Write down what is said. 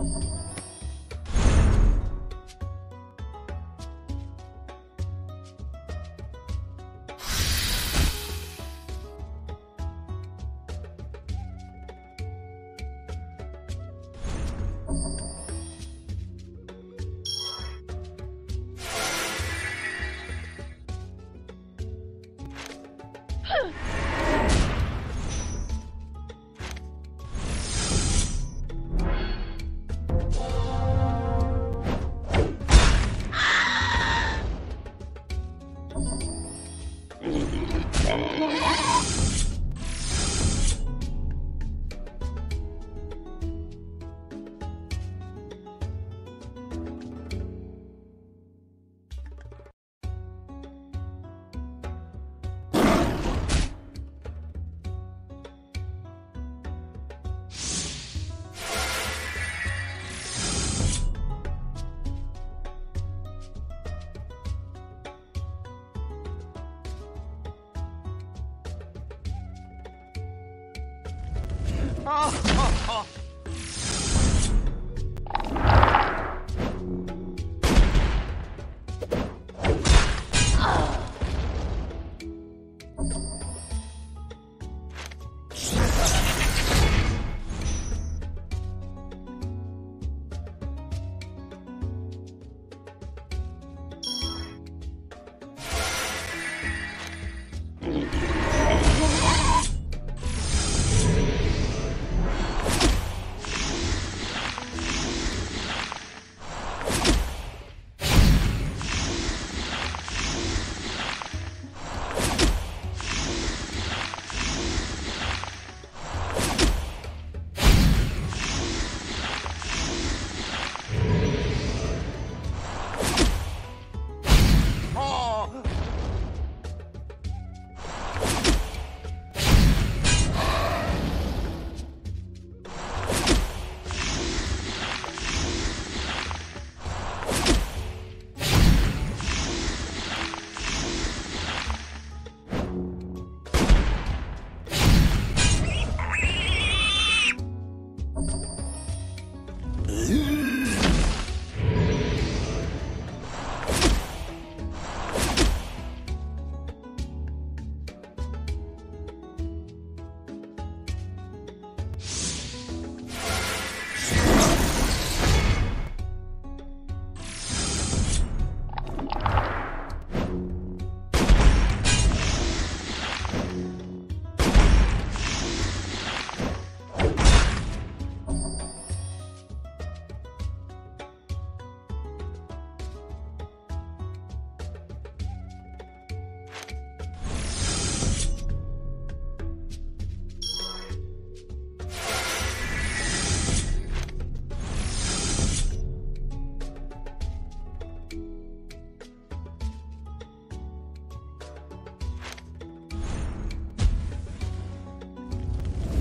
아, Oh, my God. 好，好，好。